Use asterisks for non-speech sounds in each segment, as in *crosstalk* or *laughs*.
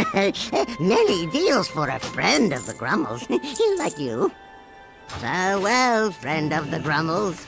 *laughs* Many deals for a friend of the Grummles, *laughs* like you. Farewell, friend of the Grummles.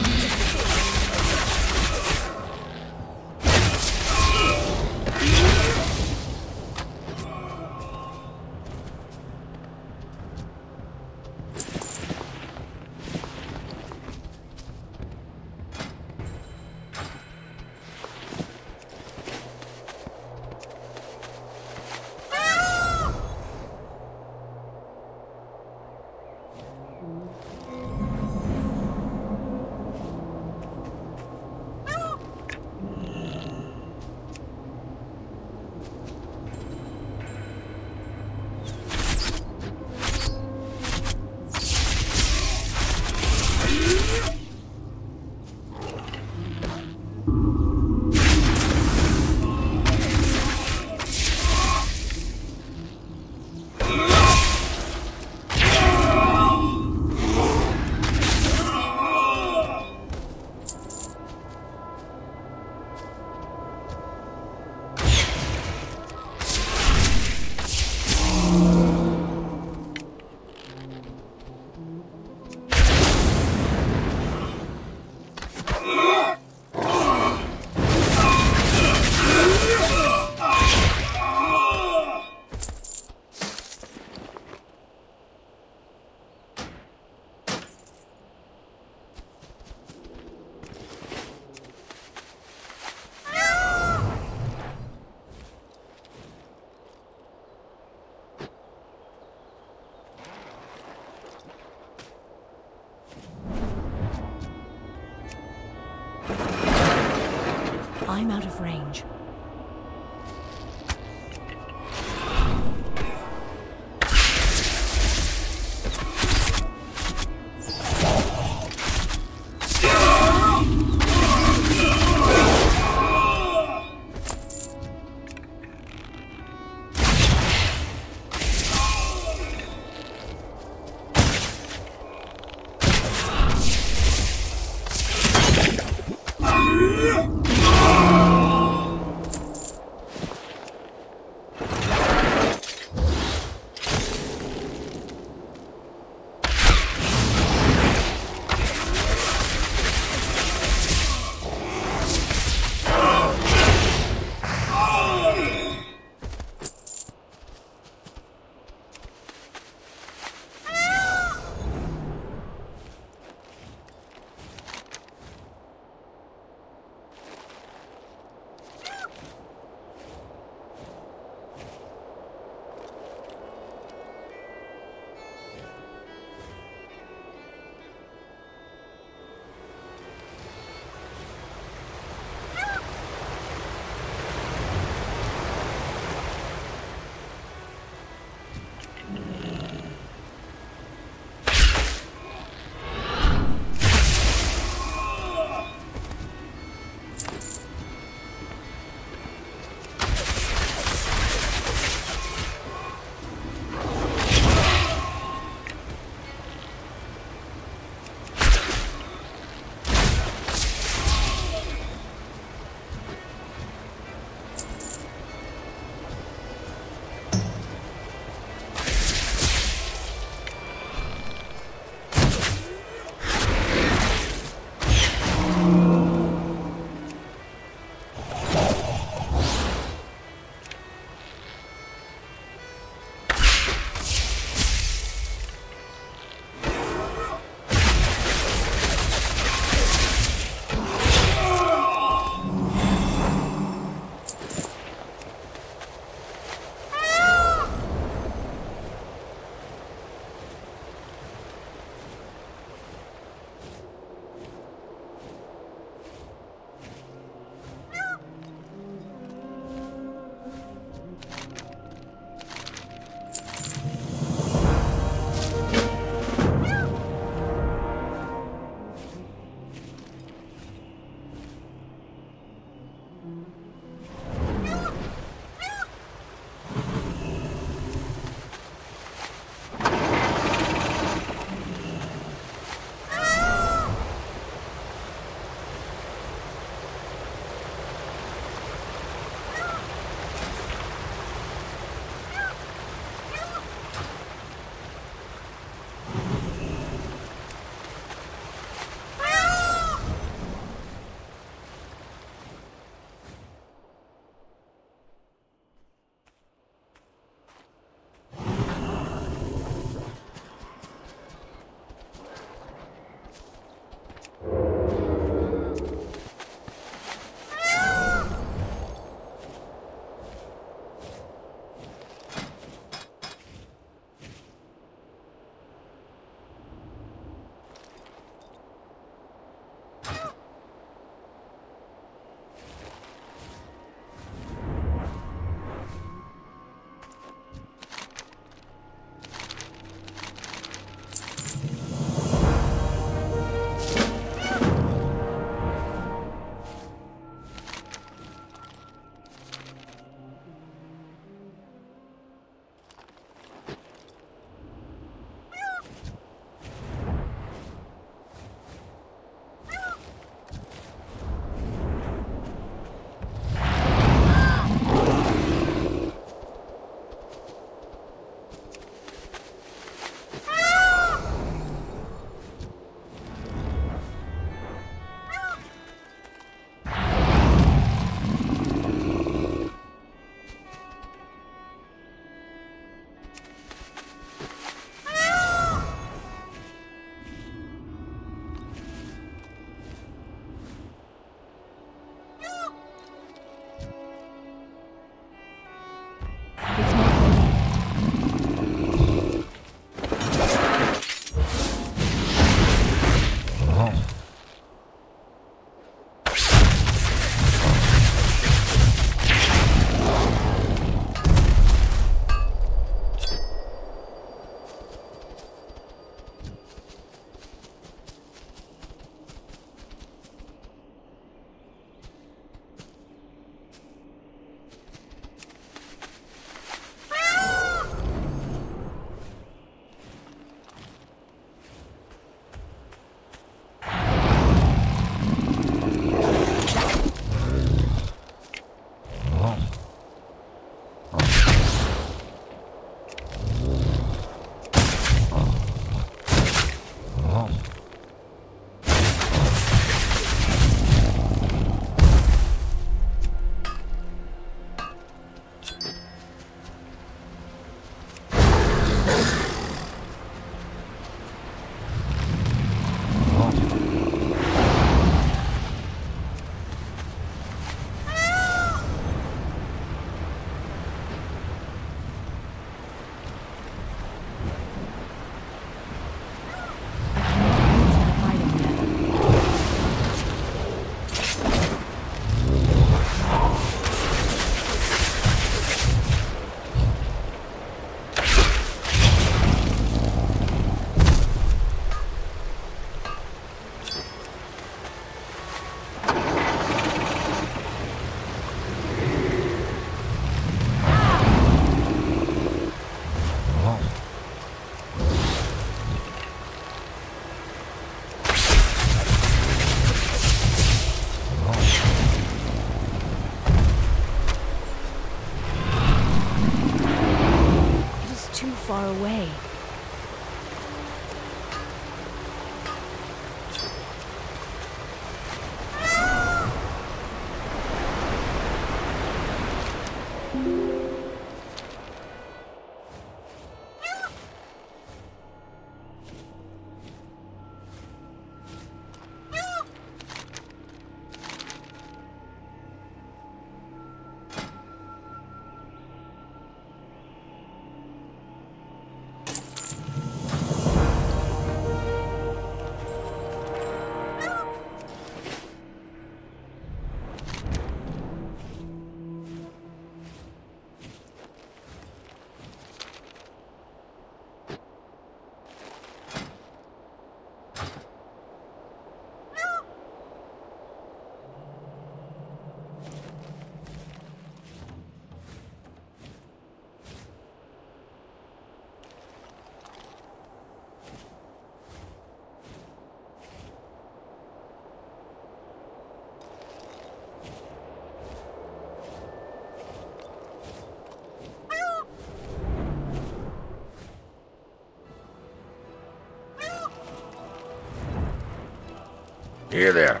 Here there.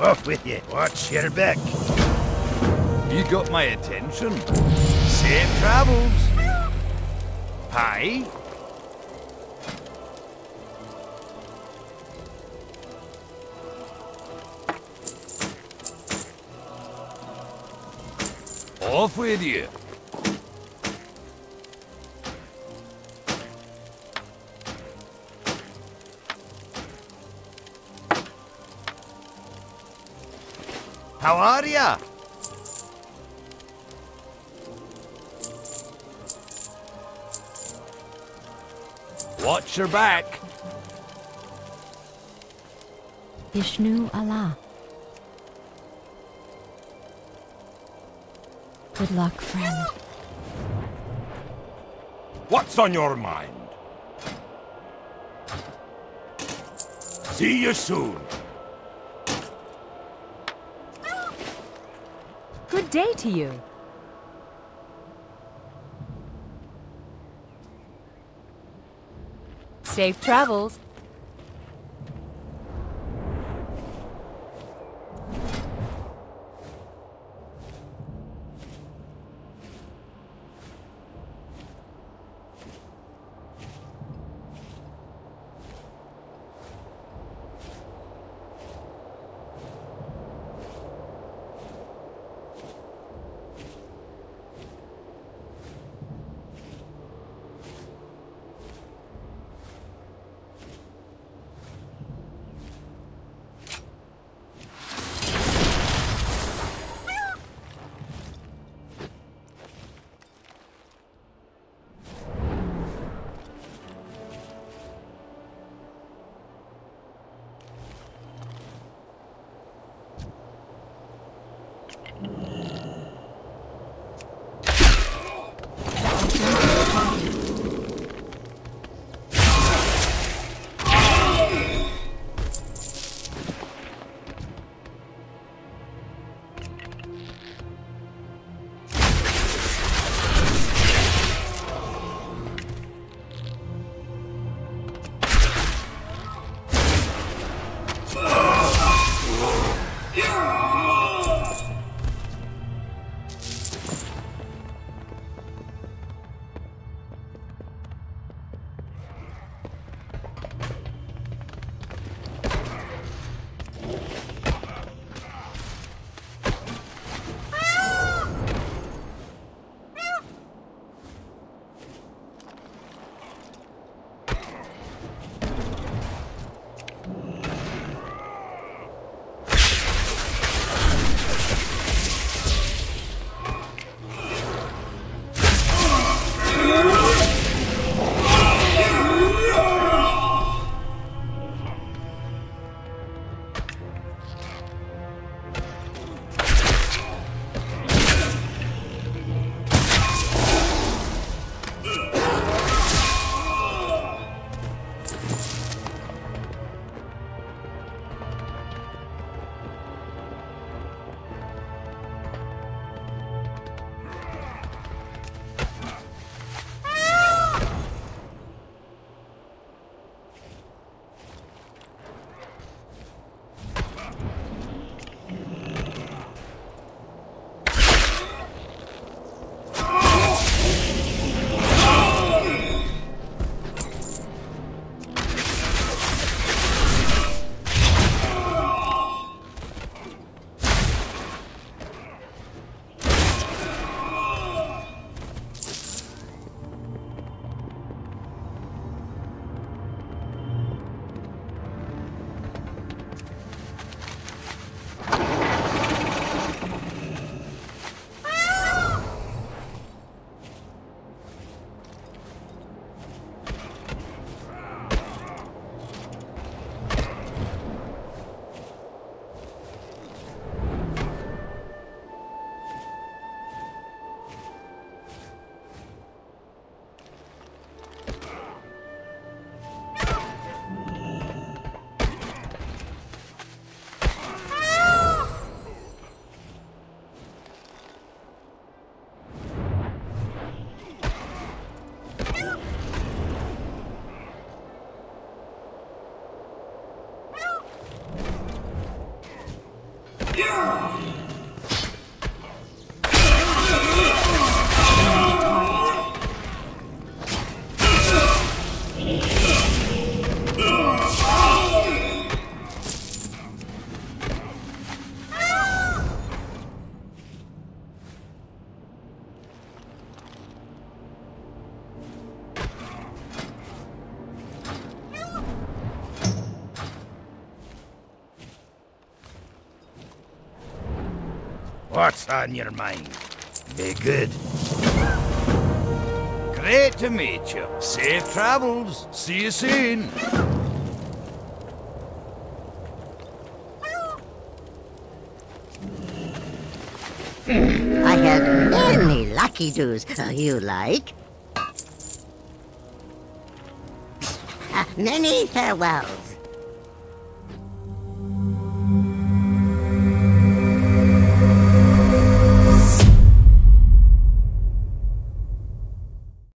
Off with you. Watch your back. You got my attention. Safe travels. Hi. Off with you. How are ya? Watch your back. Ishnu-alah. Good luck, friend. What's on your mind? See you soon. Good day to you. Safe travels. What's on your mind? Be good. Great to meet you. Safe travels. See you soon. I have many lucky doos uh, you like. Uh, many farewells.